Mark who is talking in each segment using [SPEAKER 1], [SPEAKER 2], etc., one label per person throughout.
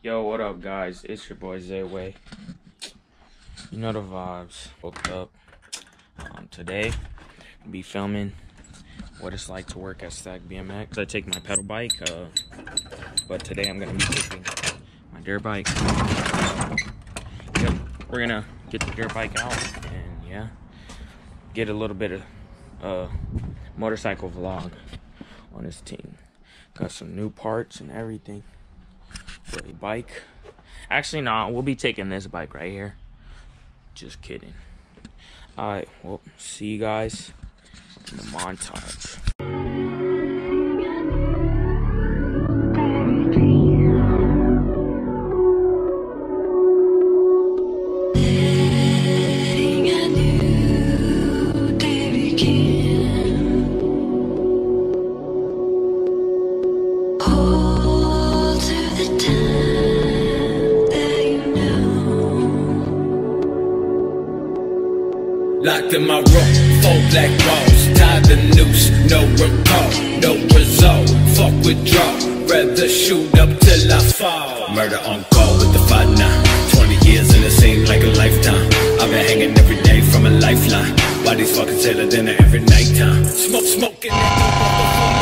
[SPEAKER 1] Yo, what up, guys? It's your boy Zaywae. You know the vibes. Woke up. Um, today, I'll be filming what it's like to work at Stack BMX. I take my pedal bike, uh, but today I'm gonna be taking my dirt bike. Yep, we're gonna get the dirt bike out and yeah, get a little bit of uh, motorcycle vlog on this team. Got some new parts and everything bike. Actually, no, nah, we'll be taking this bike right here. Just kidding. Alright, well, see you guys in the montage.
[SPEAKER 2] Locked in my room, four black walls, tied the noose, no recall, no result. Fuck withdraw, rather shoot up till I fall. Murder on call with the fight now. 20 years and it seems like a lifetime. I've been hanging every day from a lifeline. Bodies fucking tailor dinner every nighttime. Smoke, smoking.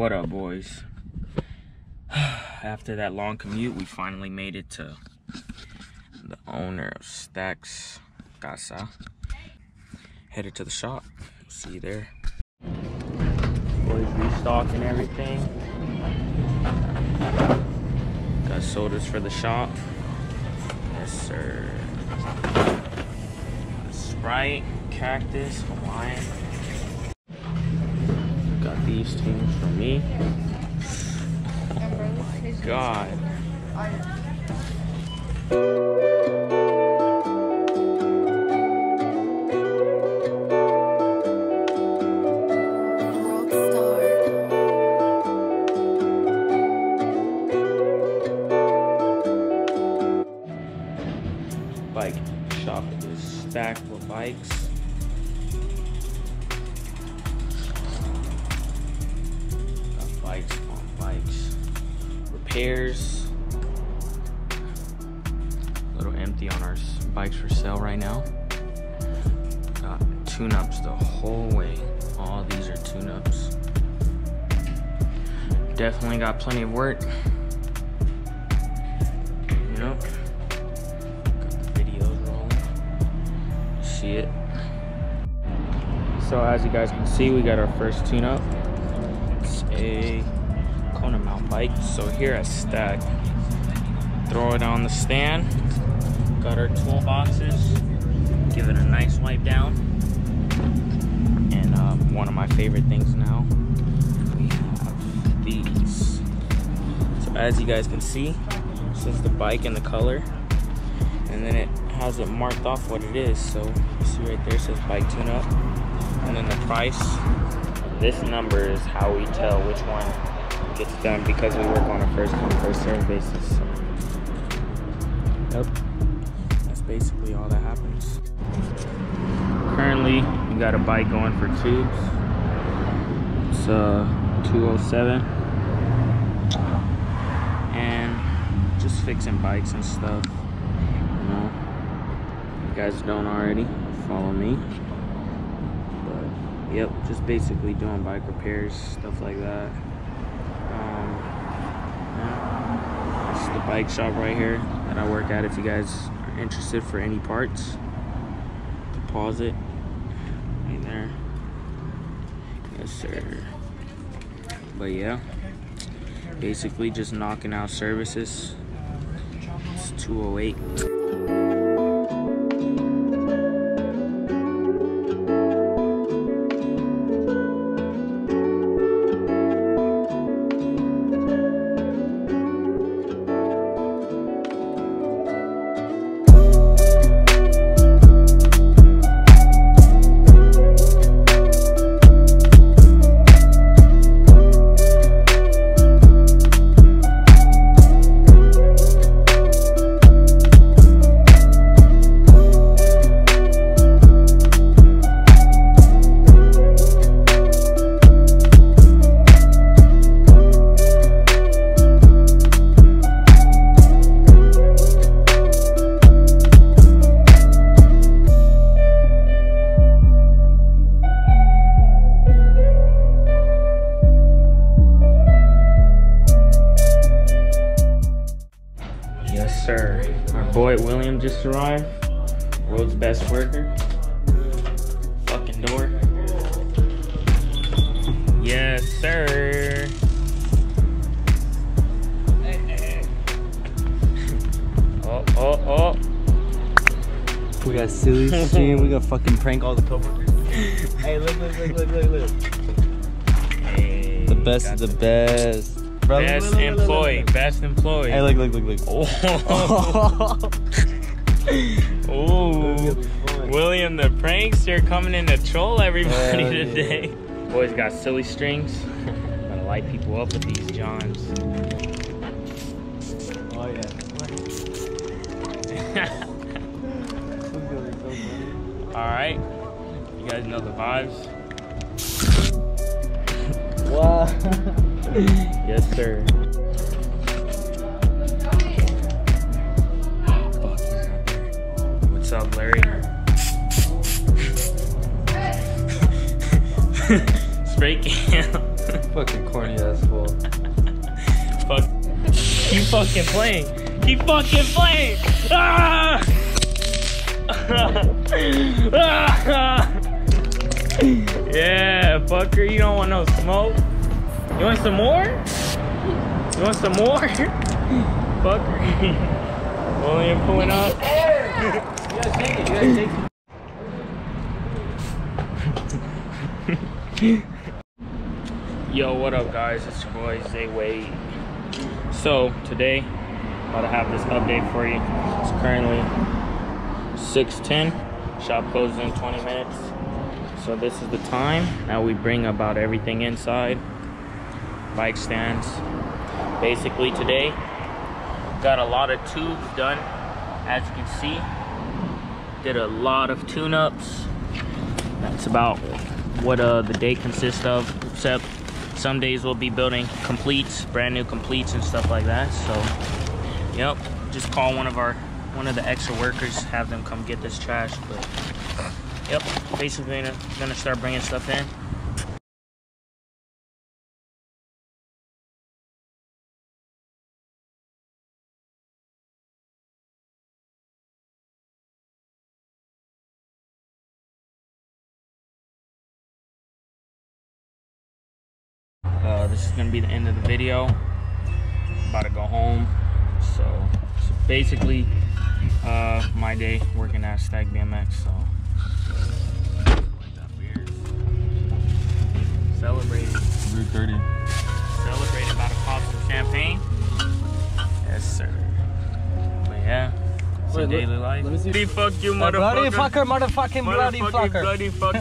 [SPEAKER 1] What up, boys? After that long commute, we finally made it to the owner of Stacks Casa. Headed to the shop. See you there. Boys restocking everything. Got sodas for the shop. Yes, sir. Sprite, Cactus, Hawaiian these things for me. Oh my god. Repairs. A little empty on our bikes for sale right now. Got tune-ups the whole way. All these are tune-ups. Definitely got plenty of work. Know. Got the videos rolling. See it. So as you guys can see, we got our first tune-up Bike. So here at Stack, throw it on the stand. Got our toolboxes. Give it a nice wipe down. And um, one of my favorite things now, we have these. So as you guys can see, is the bike and the color. And then it has it marked off what it is. So you see right there says bike tune up. And then the price this number is how we tell which one gets done because we work on a first come first serve basis. So. Yep, that's basically all that happens. Currently, we got a bike going for tubes. It's uh, a 207, and just fixing bikes and stuff. You know, you guys don't already follow me But, Yep, just basically doing bike repairs, stuff like that. Um, yeah. This is the bike shop right here that I work at if you guys are interested for any parts. Deposit right there. Yes, sir. But yeah, basically just knocking out services. It's 208. William just arrived. World's best worker. Fucking door. Yes, sir. Oh, oh, oh.
[SPEAKER 3] We got silly stream. We got fucking prank all the coworkers. hey, look, look, look, look, look, look.
[SPEAKER 1] Hey,
[SPEAKER 3] The best of the
[SPEAKER 1] the
[SPEAKER 3] best. Bro,
[SPEAKER 1] Best
[SPEAKER 3] look, look, look, look,
[SPEAKER 1] employee. Best employee.
[SPEAKER 3] Hey, look, look, look, look.
[SPEAKER 1] Oh. Ooh. William the prankster coming in to troll everybody
[SPEAKER 3] Hell yeah.
[SPEAKER 1] today. Boys got silly strings. Gotta light people up with these Johns.
[SPEAKER 3] oh yeah.
[SPEAKER 1] Alright. You guys know the vibes.
[SPEAKER 3] Wow.
[SPEAKER 1] Yes, sir. What's up, Larry? Spray can.
[SPEAKER 3] fucking corny ass fool.
[SPEAKER 1] Fuck. Keep fucking playing. Keep fucking playing. Ah! Ah! yeah, fucker. You don't want no smoke. You want some more? You want some more? fucker. William pulling up. Yo, what up, guys? It's your boy Zaywae. So today, I'm about to have this update for you. It's currently 6:10. Shop closes in 20 minutes. So this is the time. Now we bring about everything inside. Bike stands. Basically today, got a lot of tubes done. As you can see, did a lot of tune-ups. That's about what uh, the day consists of, except some days we'll be building completes, brand new completes and stuff like that. So, yep, just call one of our, one of the extra workers, have them come get this trash. But, yep, basically gonna, gonna start bringing stuff in. Uh, this is gonna be the end of the video. About to go home. So, so basically, uh, my day working at Stack BMX. So, celebrating,
[SPEAKER 3] Route 30.
[SPEAKER 1] celebrating about to pop some champagne. Yes, sir. But yeah, it's
[SPEAKER 3] Wait, look,
[SPEAKER 1] daily life.
[SPEAKER 3] let me see.
[SPEAKER 1] Bloody fuck you,
[SPEAKER 3] Bloody fucker, motherfucking bloody fucker.
[SPEAKER 1] Bloody fuck.